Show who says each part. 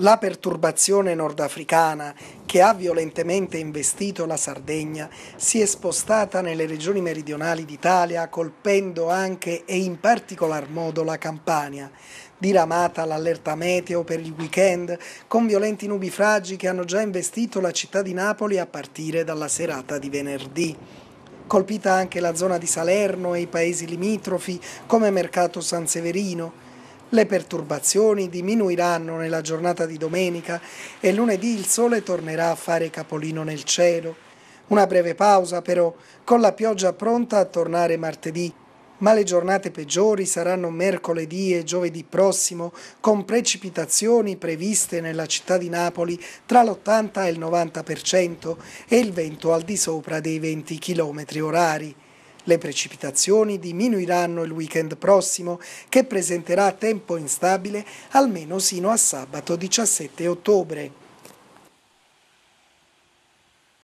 Speaker 1: La perturbazione nordafricana che ha violentemente investito la Sardegna si è spostata nelle regioni meridionali d'Italia colpendo anche e in particolar modo la Campania. Diramata l'allerta meteo per il weekend con violenti nubifragi che hanno già investito la città di Napoli a partire dalla serata di venerdì. Colpita anche la zona di Salerno e i paesi limitrofi come Mercato San Severino, le perturbazioni diminuiranno nella giornata di domenica e lunedì il sole tornerà a fare capolino nel cielo. Una breve pausa però, con la pioggia pronta a tornare martedì, ma le giornate peggiori saranno mercoledì e giovedì prossimo, con precipitazioni previste nella città di Napoli tra l'80 e il 90% e il vento al di sopra dei 20 km orari. Le precipitazioni diminuiranno il weekend prossimo, che presenterà tempo instabile almeno sino a sabato 17 ottobre.